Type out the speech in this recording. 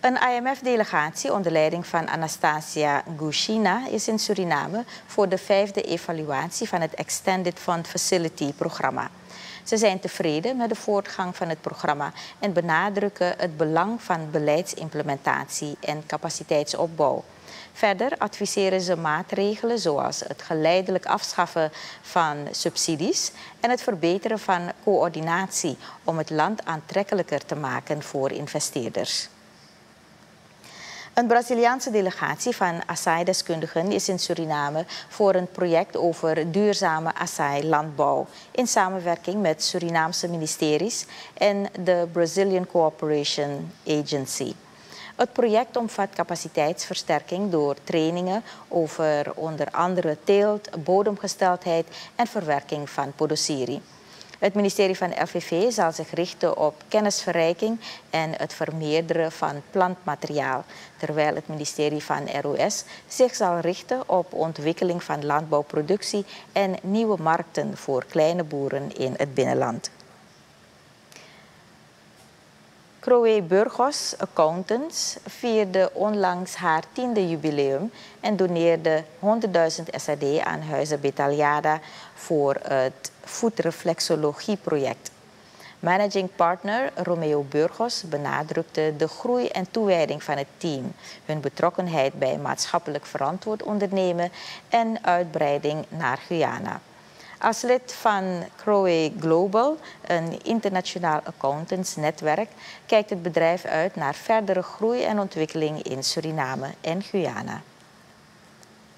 Een IMF-delegatie onder leiding van Anastasia Gushina is in Suriname voor de vijfde evaluatie van het Extended Fund Facility programma. Ze zijn tevreden met de voortgang van het programma en benadrukken het belang van beleidsimplementatie en capaciteitsopbouw. Verder adviseren ze maatregelen zoals het geleidelijk afschaffen van subsidies en het verbeteren van coördinatie om het land aantrekkelijker te maken voor investeerders. Een Braziliaanse delegatie van Assai-deskundigen is in Suriname voor een project over duurzame Assai-landbouw in samenwerking met Surinaamse ministeries en de Brazilian Cooperation Agency. Het project omvat capaciteitsversterking door trainingen over onder andere teelt, bodemgesteldheid en verwerking van podosiri. Het ministerie van LVV zal zich richten op kennisverrijking en het vermeerderen van plantmateriaal, terwijl het ministerie van ROS zich zal richten op ontwikkeling van landbouwproductie en nieuwe markten voor kleine boeren in het binnenland. Crowe Burgos Accountants vierde onlangs haar tiende jubileum en doneerde 100.000 SAD aan Huizen Betaliada voor het voetreflexologie-project. Managing partner Romeo Burgos benadrukte de groei en toewijding van het team, hun betrokkenheid bij maatschappelijk verantwoord ondernemen en uitbreiding naar Guyana. Als lid van Crowe Global, een internationaal accountantsnetwerk, kijkt het bedrijf uit naar verdere groei en ontwikkeling in Suriname en Guyana.